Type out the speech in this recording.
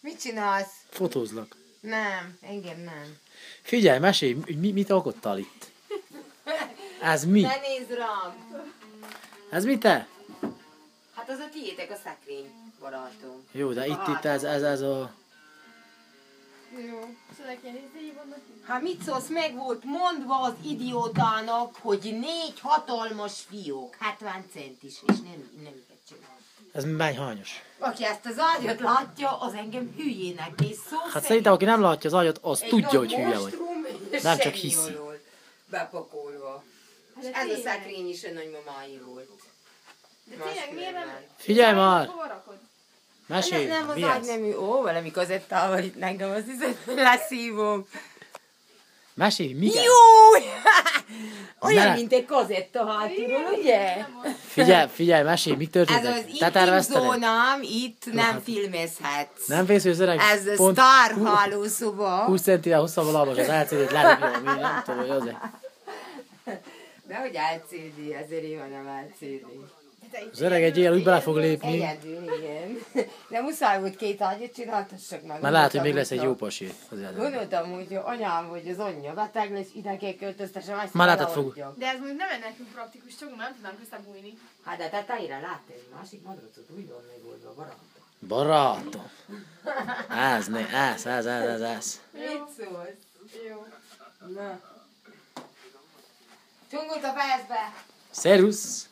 Mit csinálsz? Fotózlak. Nem, engem nem. Figyelj, mesélj, hogy mi, mit alkottál itt? Ez mi? Ne nézd rám! Ez mi te? Hát az a tiétek, a szekrény, barátom. Jó, de itt, itt ez, ez, ez a... Jó. Szóval. Hát mit szólsz, meg volt mondva az idiótának, hogy négy hatalmas fiók, 70 centis, és nem, nem ilyet csinál. Ez mennyhányos. Aki ezt az ágyat látja, az engem hülyének néz szó Hát szerint. szerintem, aki nem látja az agyat, az Egy tudja, hogy hülye vagy. és Nem csak hiszi. Bepakolva. Hát És ez a szekrény is a nagymamáé volt. De tényleg miért nem... Figyelj már! Mesélj, nem, nem az mi ez? nemű. Ó, valami kazettával itt nekem azt hiszem, leszívom. Mesélj, mi? Jó! Olyan, Ne. mint egy kazetta hátulról, ugye? Figyelj, figyelj, mesélj, mi Ez történt? az Te intim zónám, itt nem hát- filmezhetsz. Nem az öreg Ez a pont sztár hálószoba. 20 centivel hosszabb a labos, az LCD-t lerúgja, mi nem tudom, hogy azért. De hogy LCD, ezért én van nem LCD. Az öreg egy ilyen úgy bele fog lépni, Egyedül, igen. De muszáj, hogy két ágyat csináltassak meg. mert lehet, hogy még lesz egy jó pasi. Azért. Gondoltam, hogy anyám, hogy az anyja beteg lesz, ide kell költöztessem, ezt Már látod, fog-. De ez mondjuk nem lenne nekünk praktikus, csak nem tudnánk összebújni. Hát de tetejére láttad, egy másik madracot úgy van megoldva, barátom. Barátom. Ez, né, ez, ez, ez, ez, ez. Mit szólsz? Jó. Na. Csungult a percbe! Szervusz!